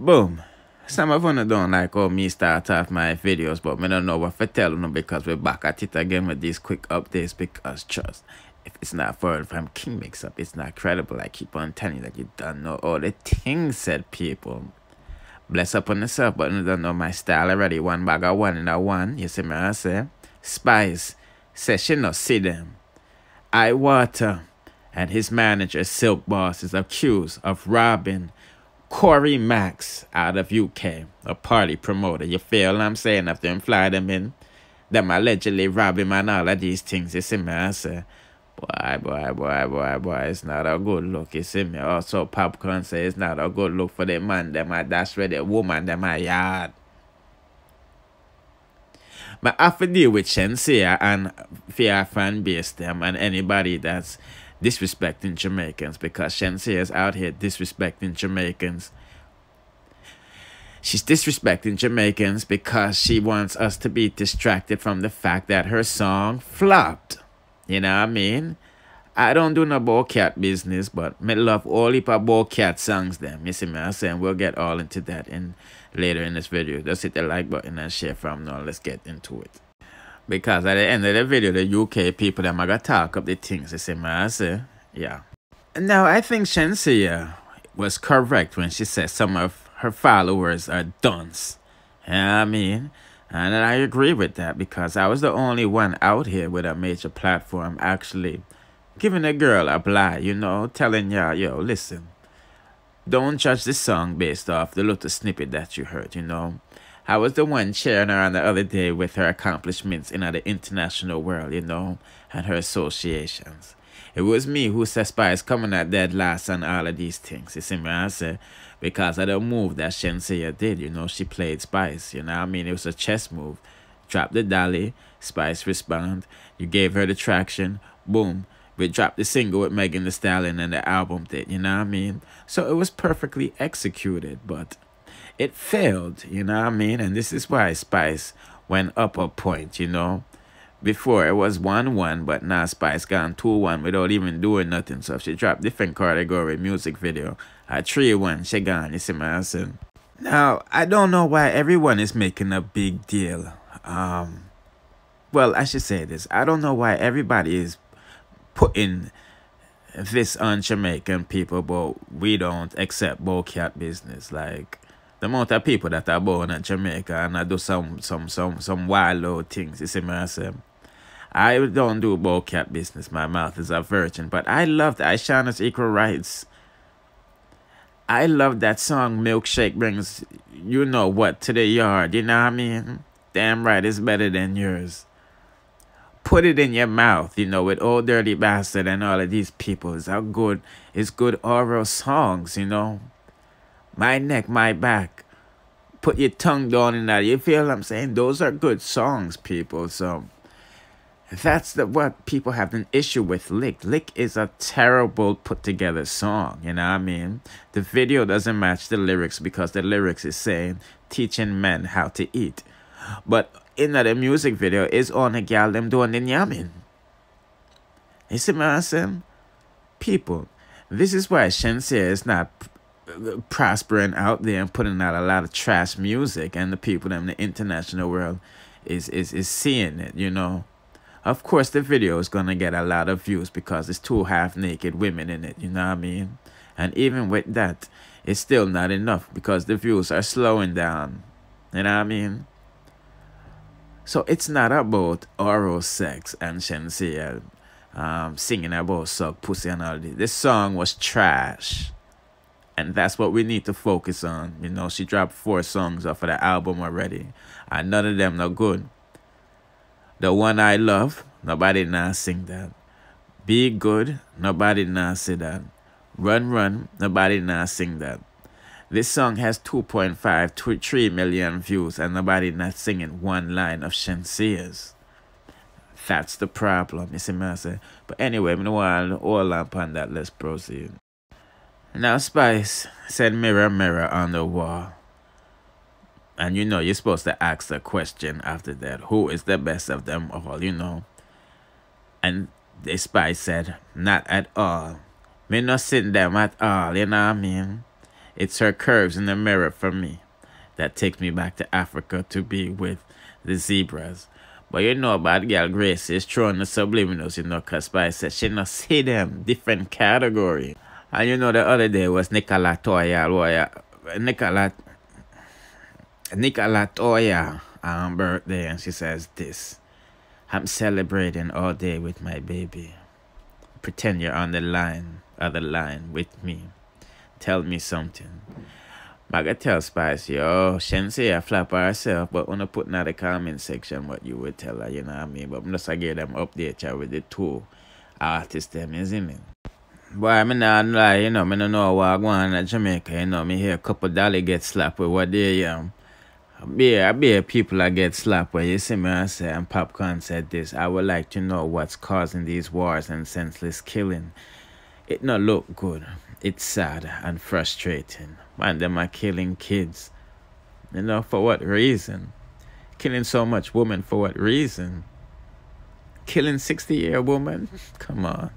Boom. Some of you don't like how me start off my videos, but me don't know what to tell you because we're back at it again with these quick updates because trust, if it's not for from King Mix Up, it's not credible. I keep on telling you that you don't know all the things said people. Bless up on yourself, but you don't know my style already. One bag of one in a one. You see me I say? Spice she not see them. Iwaata and his manager Silk Boss is accused of robbing Corey Max out of UK, a party promoter. You feel I'm saying? After him fly them in, them allegedly rob him and all of these things. You see me? I say, boy, boy, boy, boy, boy, it's not a good look. You see me? Also, Popcorn say it's not a good look for the man, them a dash with the woman, them a yard. But I have to deal with Shenseea and Fear fan base them and anybody that's disrespecting Jamaicans because Shenseea is out here disrespecting Jamaicans. She's disrespecting Jamaicans because she wants us to be distracted from the fact that her song flopped. You know what I mean? I don't do no cat business, but me love all heap of cat songs them. You see me I'm? We'll get all into that in later in this video. Just hit the like button and share from now. Let's get into it. Because at the end of the video, the UK people, going to talk up the things. See me, I say? Yeah. Now, I think Shenseea was correct when she said some of her followers are dunce. You know what I mean? And I agree with that because I was the only one out here with a major platform actually giving a girl a bly, you know, telling y'all, yo, listen, don't judge the song based off the little snippet that you heard, you know. I was the one cheering her on the other day with her accomplishments in the international world, you know, and her associations. It was me who said Spice coming at dead last and all of these things. You see me, I say, because of the move that Shenseea did, you know, she played Spice, you know I mean? It was a chess move. Drop the dolly, Spice respond. You gave her the traction, boom. We dropped the single with Megan Thee Stallion and the album did, you know what I mean? So it was perfectly executed, but it failed, you know what I mean? And this is why Spice went up a point, you know. Before it was 1 1, but now Spice gone 2 1 without even doing nothing. So if she dropped different category music video, at 3 1, she gone, you see what I'm? Now, I don't know why everyone is making a big deal. Um, well, I should say this. I don't know why everybody is putting this on Jamaican people, but we don't accept cat business. Like, the amount of people that are born in Jamaica and I do some some some some wild old things. You see me I say? I don't do cat business. My mouth is a virgin. But I love that. Ishana's equal rights. I love that song Milkshake brings you know what to the yard. You know what I mean? Damn right it's better than yours. Put it in your mouth, you know, with Ol' Dirty Bastard and all of these people. It's good it's good oral songs, you know my neck, my back. Put your tongue down in that. You feel what I'm saying? Those are good songs, people. So that's the what people have an issue with Lick. Lick is a terrible put together song, you know what I mean? The video doesn't match the lyrics because the lyrics is saying teaching men how to eat. But in the music video is on a gal them doing the yamming. You see what I'm saying? People, this is why Shenseea is not prospering out there and putting out a lot of trash music and the people in the international world is is is seeing it you know of course the video is gonna get a lot of views because it's two half naked women in it you know what i mean and even with that it's still not enough because the views are slowing down you know what i mean so it's not about oral sex and Shenseea um, singing about suck pussy and all this. This song was trash. And that's what we need to focus on. You know, she dropped four songs off of the album already. And none of them no good. The one I love, nobody now sing that. Be good, nobody now say that. Run Run, nobody now sing that. This song has 2.5 to 3 million views and nobody not singing one line of Shenseea's. That's the problem, you see me say. But anyway, I want all up on that, let's proceed. Now, Spice said, Mirror, mirror on the wall. And you know, you're supposed to ask the question after that who is the best of them all, you know? And the Spice said, Not at all. Me not sitting them at all, you know what I mean? It's her curves in the mirror for me that takes me back to Africa to be with the zebras. But you know, about girl Grace is throwing the subliminals, you know, because Spice said she not see them, different category. And you know, the other day was Nicola Toya, Nicola, Nicola Toya um, birthday, and she says this. I'm celebrating all day with my baby. Pretend you're on the line, other line with me. Tell me something. Maga tell Spice, yo, Shenseea a flap herself, but I put in the comment section what you would tell her, you know what I mean? But I'm just to give them update with the two artists them, isn't it? Boy, I mean, not lie, you know, I don't know what I go on in Jamaica, you know, me hear a couple dolly get slapped with what they, um, be I be people that get slapped where you see me I say and Popcorn said this. I would like to know what's causing these wars and senseless killing. It not look good. It's sad and frustrating. Man, them are killing kids. You know, for what reason? Killing so much women for what reason? Killing 60 year woman? Come on.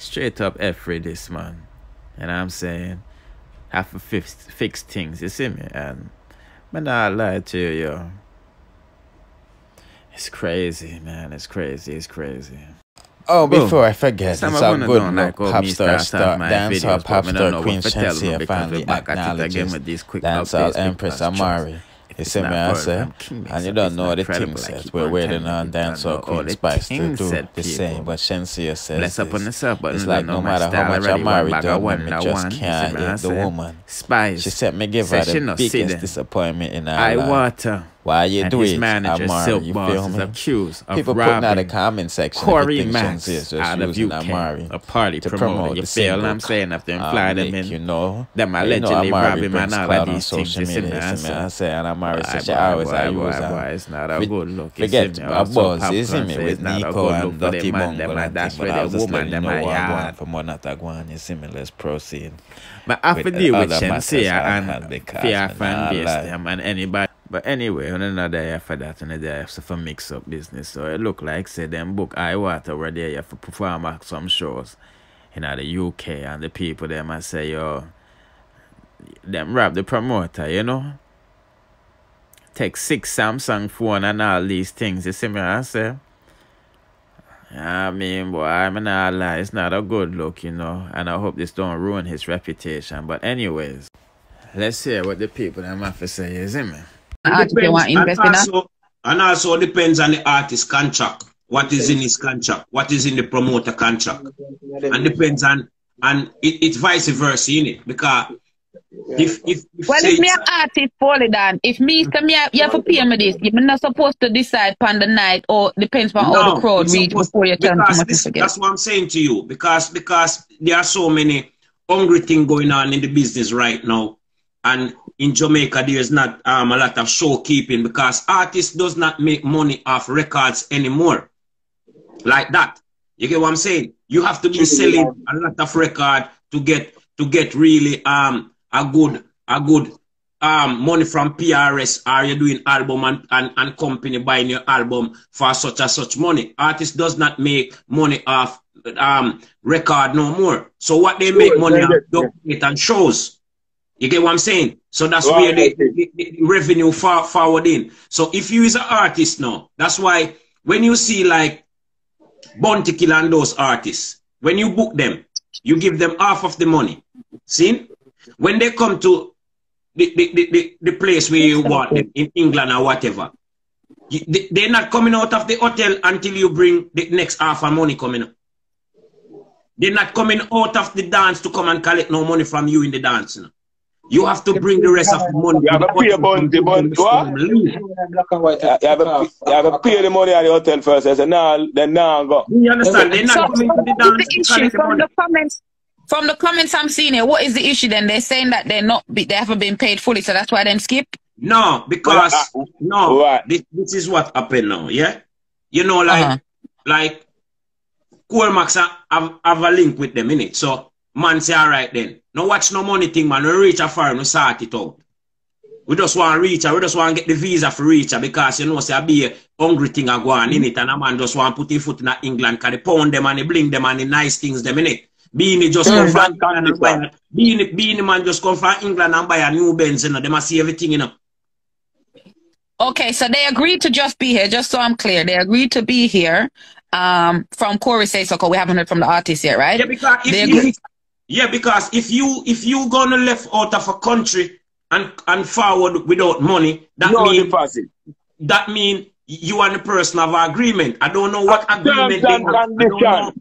Straight up F this man. And I'm saying, have to fix, fix things, you see me? And but not lie to you, yo. It's crazy, man. It's crazy. It's crazy. Oh, before I forget, it's a good like pop star star dancehall pop star Queen Shenseea finally acknowledges dancehall Empress Amari. You see me, I said, and you don't know the thing says we're waiting on dance dancehall Queen Spice to do the same, but Shenseea says this. It's like no matter how much Amari do, me just can't hit the woman. Spice. She said me give her the biggest disappointment in her life. Iwaata. Why you and do his it, manager, Amari, Silk you Boss, feel me? accused of People robbing putting out a comment section Corey Max just out of UK, Amari a party to promoter. promote You feel what I'm saying? After uh, fly them in, you know, them you know allegedly Amari robbing man all of these things. You see me? I you see? I say, and Amari boy, said she boy, always boy, I use. It's not a good look. Forget a Also, isn't it? With it's Nico and Dirty them man, them Mongo and That's where I the woman, them are what I'm going yard. from one at Agwan, you see me? Let's proceed. But I have to with deal with other matters Shenseea on hand and fear fan base them and anybody. But anyway, on another day after that, the day after for mix up business. So it look like say them book Iwaata where they have to perform at some shows in the UK and the people them I say yo them rob the promoter, you know. Take six Samsung phone and all these things, you see me I say. I mean, boy, I mean, not lie, it's not a good look, you know, and I hope this don't ruin his reputation. But anyways, let's hear what the people them have to say, is it, man? Artist they want and invest in that. also, and also depends on the artist contract. What is in his contract? What is in the promoter contract? And depends on and it, it's vice versa in it because if if, if Well, if me an artist fall it down, if me hmm. come here, you have to pay me this. You're not supposed to decide upon the night or depends on how the crowd reach before you tell them much. That's what I'm saying to you. Because because there are so many hungry things going on in the business right now. And in Jamaica there's not um, a lot of showkeeping because artists does not make money off records anymore. Like that. You get what I'm saying? You have to be selling a lot of record to get to get really um a good a good um money from PRS are you doing album and, and, and company buying your album for such and such money. Artist does not make money off um record no more. So what they make money off document and shows. You get what I'm saying? So that's where the, the, the revenue far forward in. So if you is an artist now, that's why when you see like Bounty Killer and those artists, when you book them, you give them half of the money. See? When they come to the, the, the, the, the place where you want them in England or whatever, you, they, they're not coming out of the hotel until you bring the next half of money coming up. They're not coming out of the dance to come and collect no money from you in the dance. You, know. You have to bring the rest of the money. You have to pay Bounty, but what? Black and. You have to, you have to pay the money at the hotel first. I said, no, then now go. You understand? They're not So, coming to the what dance is the issue from money. the comments? From the comments I'm seeing here, what is the issue then? They're saying that they're not, be- they haven't been paid fully, so that's why them skip. No, because Well, uh, no, right. this, this is what happened now, yeah? You know, like Uh-huh. like Colmax have, have, have a link with them, innit? So man say, all right then. No watch no money thing, man. We reach a far, we sort it out. We just want to reach her. We just want to get the visa for reach her because you know, say, I be a hungry thing a go on in it, and a man just want to put his foot in England because they pound them and they bling them and the nice things them in it. Beenie just come from England and buy Beenie, Beenie man just come from England and buy a new Benz, you know. They must see everything, you know. Okay, so they agreed to just be here, just so I'm clear. They agreed to be here. Um, from Corey say so we haven't heard from the artist yet, right? Yeah, because if you, yeah, because if you if you gonna left out of a country and and forward without money, that no mean deposit. that mean you and the person have an agreement. I don't know what agreement they have. I don't know.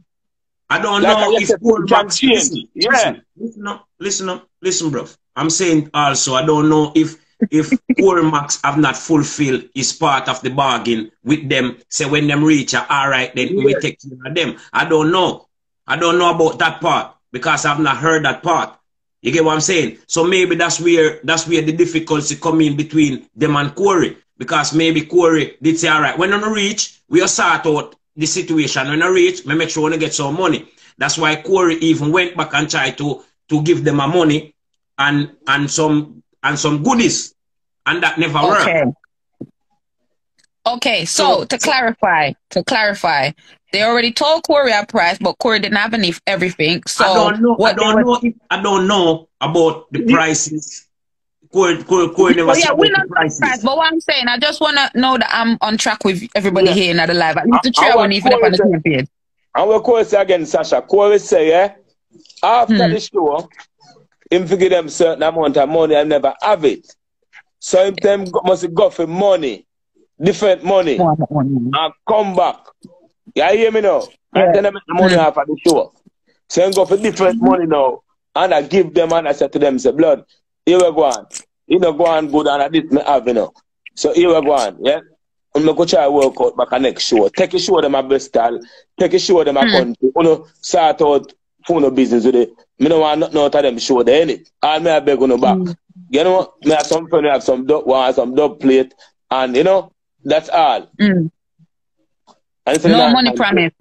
I don't like know if Cormax listen, yeah. listen, listen up, listen up, listen, bro. I'm saying also I don't know if if Cormax have not fulfilled his part of the bargain with them. Say when them reach, all right, then yeah. we take care of them. I don't know. I don't know about that part because I've not heard that part. You get what I'm saying? So maybe that's where that's where the difficulty come in between them and Corey. Because maybe Corey did say, all right, when I reach, we'll sort out the situation. When I reach, me make sure I get some money. That's why Corey even went back and tried to to give them a money and and some and some goodies. And that never okay. worked. Okay, so, so to clarify, to clarify, they already told Corey a price, but Corey didn't have any everything. So I don't know. I don't know. If, I don't know about the prices. Corey, Corey, Corey never yeah, we're not prices. Price, but what I'm saying, I just want to know that I'm on track with everybody yeah. here in the live. I need to try one even if on the same page. And we'll Corey say again, Sasha. Corey say, yeah, after hmm. the show, him to give them certain amount of money I never have it. So him them must go for money, different money, and come back. You hear me now? Yeah. And then I make the money off of the show. So I go for different money now. And I give them and I say to them, say, blood, here we go on. You know, go on good and I did me have, you know. So here we go on, yeah? I'm going to try to work out back a next show. Take a show them a best style. Take a show them a mm. country. You know, start out phone business with it. Me don't want nothing out of them show there, innit? All me I beg on the back. Mm. You know, me have some friend have some dub, one, some dub plate. And, you know, that's all. Mm. No money promise.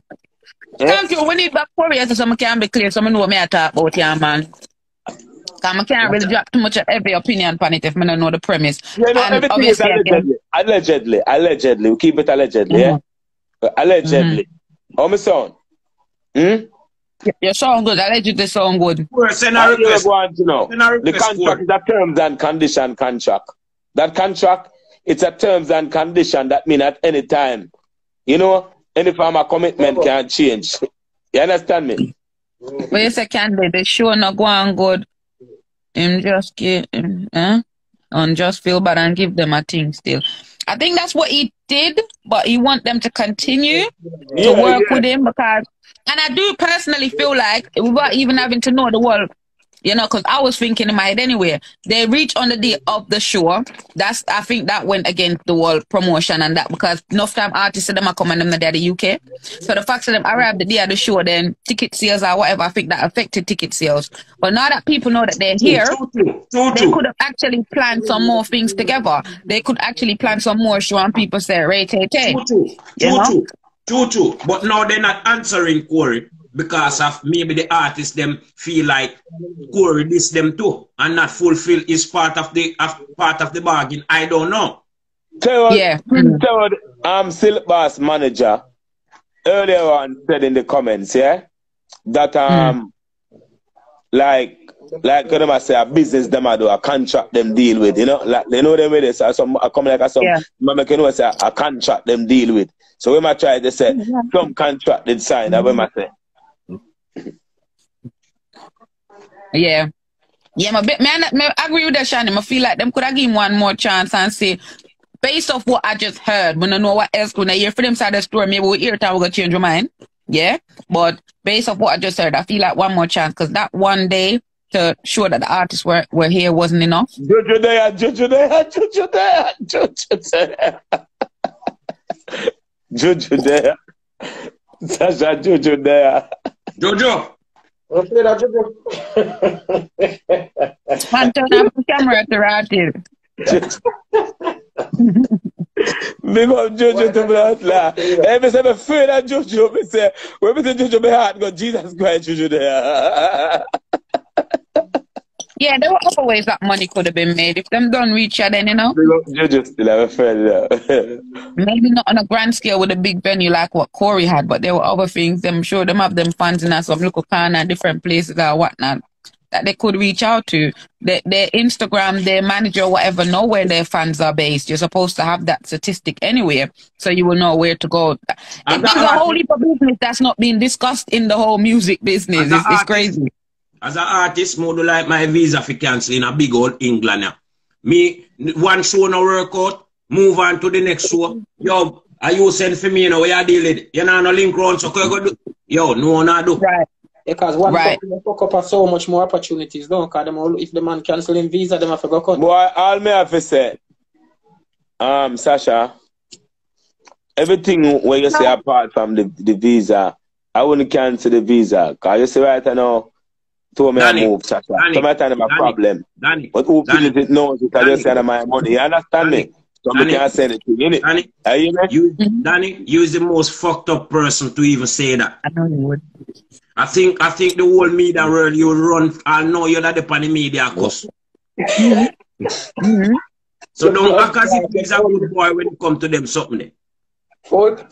Yeah. Thank you. We need back for you so I can be clear so I know what I talk about here, man. Because I can't really drop too much of every opinion on it if I don't know the premise. Yeah, no, and everything is allegedly. Allegedly. Allegedly. We keep it allegedly, mm-hmm. yeah? Allegedly. Mm-hmm. How me sound? Hmm? You sound good. Allegedly sound good. Send a request. Want, you know, the contract is a terms and condition contract. That contract, it's a terms and condition that mean at any time. You know, any form of commitment can change. You understand me? But you say can be the show not go on good. Him just get eh? and just feel bad and give them a thing still. I think that's what he did, but he want them to continue yeah, to work yeah. with him because and I do personally feel like without even having to know the world you know, because I was thinking in my head anyway. They reach on the day of the show. That's I think that went against the world promotion and that because enough time artists them are coming them the day the UK. So the fact that them arrived the day of the show, then ticket sales or whatever, I think that affected ticket sales. But now that people know that they're here, they could have actually planned some more things together. They could actually plan some more show and people say, Ray Tay Tay. True, true, true. But now they're not answering Corey because of maybe the artist them feel like Corey this them too and not fulfill is part of the of part of the bargain. I don't know. Tell yeah. Tell I'm Silk Boss manager earlier on said in the comments, yeah, that um mm. like like them I say a business them I do a contract them deal with, you know, like they know them with this. So some I come like a some yeah. make you know say a contract them deal with. So when I try to say some contract they sign, that when I say yeah. Yeah, my, man, man, I agree with that, Shani. I feel like them could have given one more chance and say, based off what I just heard, when I know what else, when I hear for them side of the story, maybe we hear time we're going to change your mind. Yeah. But based off what I just heard, I feel like one more chance because that one day to show that the artists were, were here wasn't enough. Jojo. Okay, that's Jojo. Man, turn up the camera to Ratif. Big up Jojo to blast la. Hey, me say me afraid of Jojo. Me say, when me say Jojo, my heart go, Jesus Christ, Jojo there. Yeah, there were other ways that money could have been made. If them don't reach you, then you know. You still have a friend Maybe not on a grand scale with a big venue like what Corey had, but there were other things. I'm sure them have them fans in us some local corner, different places or whatnot that they could reach out to. Their, their Instagram, their manager, whatever, know where their fans are based. You're supposed to have that statistic anyway, so you will know where to go. There's a whole heap of business that's not being discussed in the whole music business. It's, it's crazy. As an artist, more like my visa for cancel in a big old England now. Me, one show no work out, move on to the next show. Yo, are you send for me, you know, where you deal with? You know, no link round, so go do. Yo, no, one no, do. Right. Because one right. fuck up so much more opportunities, don't Because them all, if the man canceling visa, them have to go cut. Boy, all me have to say, um, Sasha, everything when you say apart from the, the visa, I wouldn't cancel the visa. Because you see right now, to me Danny, move, Sasha. Danny, Sometimes I'm a problem. Danny, but who Danny, it knows because you send my money. You understand Danny, me? So Danny, can't send it to you, innit? Danny, you, you, Danny, you is the most fucked up person to even say that. I know you would. I think I think the whole media world you run I know you're not the the media cause. mm-hmm. So don't act as if he's a good boy when it come to them something.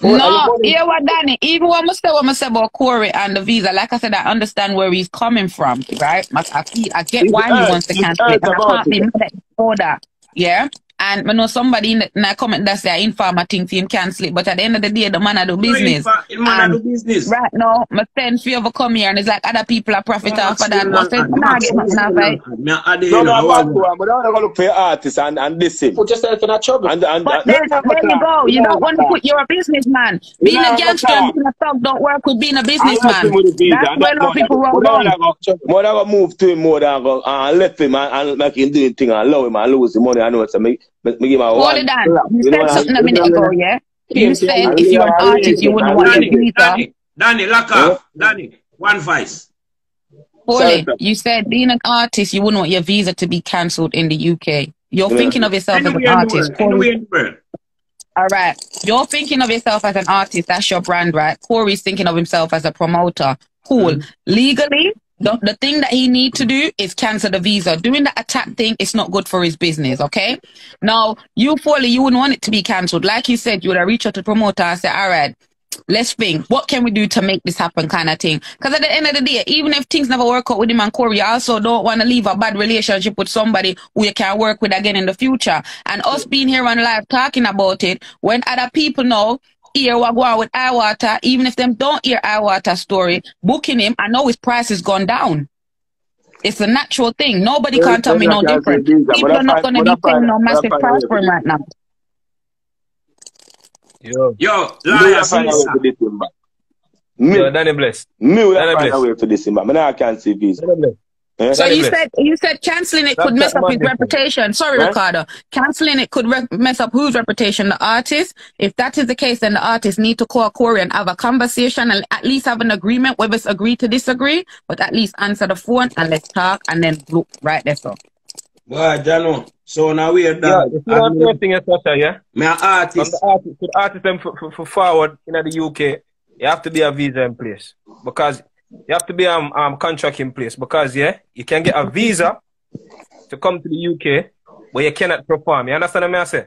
No, yeah, what Danny, even when I say what I say about Corey and the visa, like I said, I understand where he's coming from, right? I, I, I get why he wants to cancel it, but I can't be mad at that. Yeah. And I know somebody in the, comment that say informer thinks him cancel it, but at the end of the day, the man do business. The man do business. Right now, my friend few of come here and it's like other people are profit off of that. But said, nah, get nothing off. No, no, I want to, but I want to look for your artist and, and listen. Put yourself in a trouble. And, and, but there, there you go. You don't want to put, you're a businessman. Being a gangster and being a thug don't work with being a businessman. That's where a lot of people run wrong. More than I move to him more than I go and left him and, and make him do thing and allow him and lose the money. I know it's a me. Me give my Hold it on. You, you said something a minute ago, yeah? You said if you're an artist, you wouldn't want your visa. Danny, Danny, lock up. Danny, one vice. Hold you said being an artist, you wouldn't want your visa to be cancelled in the UK. You're yeah. thinking of yourself as an artist. All right. You're thinking of yourself as an artist. That's your brand, right? Corey's thinking of himself as a promoter. Cool. Mm. Legally, the, the thing that he need to do is cancel the visa. Doing the attack thing is not good for his business, okay? Now, you, Foley, you wouldn't want it to be cancelled. Like you said, you would have reached out to the promoter and say, all right, let's think, what can we do to make this happen kind of thing? Because at the end of the day, even if things never work out with him and Corey, you also don't want to leave a bad relationship with somebody who you can work with again in the future. And us being here on live talking about it, when other people know hear what go on with Iwaata, even if them don't hear Iwaata story, booking him, I know his price has gone down. It's a natural thing. Nobody can tell me no different. People are not going to be paying no massive price for him right now. Yo, yo, liar, me, yo, Danny Bless. Me will find a way for this, man. I can't see this. Eh? So you said you said canceling it could mess up his reputation. Sorry, right? Ricardo. Canceling it could mess up whose reputation? The artist. If that is the case, then the artist need to call Corey and have a conversation and at least have an agreement, whether it's agree to disagree, but at least answer the phone and let's talk and then look right there. So. Well, Jano. So now we are done. Yeah, you know thing is yeah? Me an artist. the artist, the artist them for, for, for forward in the UK, you have to be a visa in place because you have to be um, um contract in place because yeah, you can get a visa to come to the UK, but you cannot perform. You understand what I say?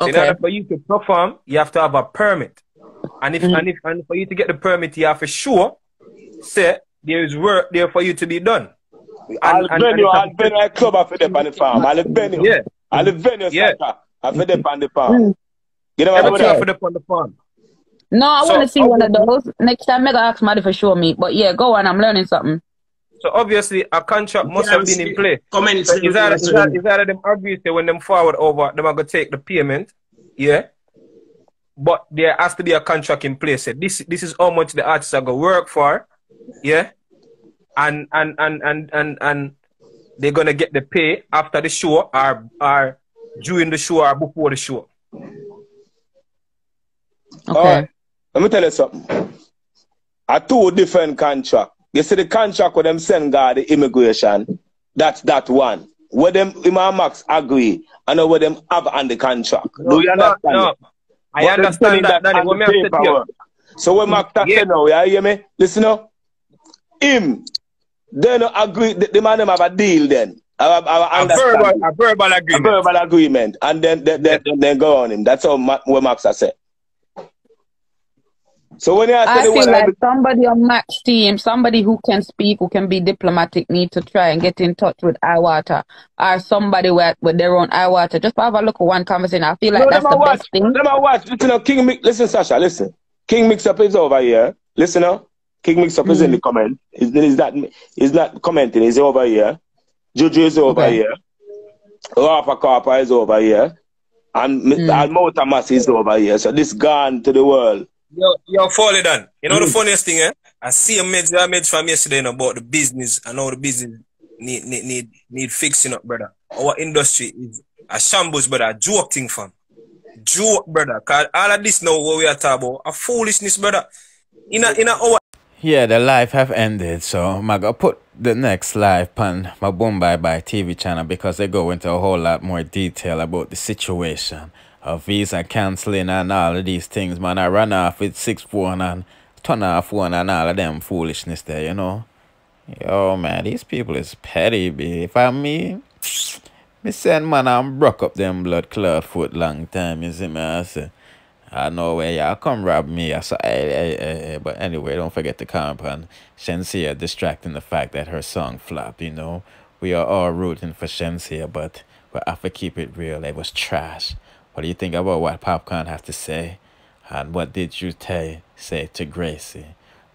Okay. In order for you to perform, you have to have a permit. And if, mm-hmm. and if and for you to get the permit, you have to show say there is work there for you to be done. I'll bend you, I'll bend a club after them on the farm. I'll bend you. Yeah. I'll bend you, yeah. after them on the farm. Mm. You know what I'm saying? After them on the farm. No, I so, want to see one of those. Next time, I ask Maddie for show me. But yeah, go on. I'm learning something. So obviously, a contract must have been in place. Comment. So is that is that is that them agree say when them forward over, them are gonna take the payment, yeah. But there has to be a contract in place. This this is how much the artists are gonna work for, yeah. And and and and and and they're gonna get the pay after the show or or during the show or before the show. Okay. Let me tell you something. A two different contract. You see the contract with them send God the immigration. That's that one. Where them Imam Max agree and know where them have on the contract. No, Do you understand? No, no. I understand that. that, that so when Max yeah. now, you hear me? Listen up. Him, they don't agree, the, the man them have a deal then. Our, our a, verbal, a verbal agreement. A verbal agreement. And then then, then, then go on him. That's how what Max said. So when you I feel like somebody on Max team, somebody who can speak, who can be diplomatic, need to try and get in touch with Iwaata or somebody with, with their own Iwaata. Just have a look at one conversation. I feel like no, that's the watch, best thing. Let me watch. Listen, King Mix, listen, Sasha, listen. King Mix Up is over here. Listen, now. King Mix Up mm. is in the mm. comment. He's, he's, not, not commenting. He's over here. Juju is over okay. here. Rafa Carper is over here. And mm. Almota is over here. So this gone to the world. Yo, yo, follow done. You know mm. the funniest thing, eh? I see a message, a message from yesterday you know, about the business and how the business need need need need fixing up, brother. Our industry is a shambles, brother. A joke thing, fam. Joke, brother. Cause all of this now what we are talking about, a foolishness, brother. In a in a our yeah, the live have ended, so I'm gonna put the next live on my Boom Bye Bye TV channel because they go into a whole lot more detail about the situation of visa cancelling and all of these things, man. I run off with six phone and turn off one and all of them foolishness there, you know. Yo, man, these people is petty, be. If I'm me, me send man and broke up them blood clot foot long time, you see me, I say. I know where y'all come rob me. I saw, hey, hey, eh, eh, hey, eh, hey. But anyway, don't forget to comment on Shenseea distracting the fact that her song flopped, you know. We are all rooting for Shenseea, but we have to keep it real. It was trash. What do you think about what Popcorn has to say? And what did you say to Gracie?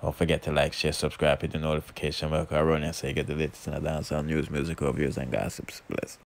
Don't forget to like, share, subscribe, hit the notification bell, run and say get the latest in the dancehall news, music reviews, and gossips. Bless.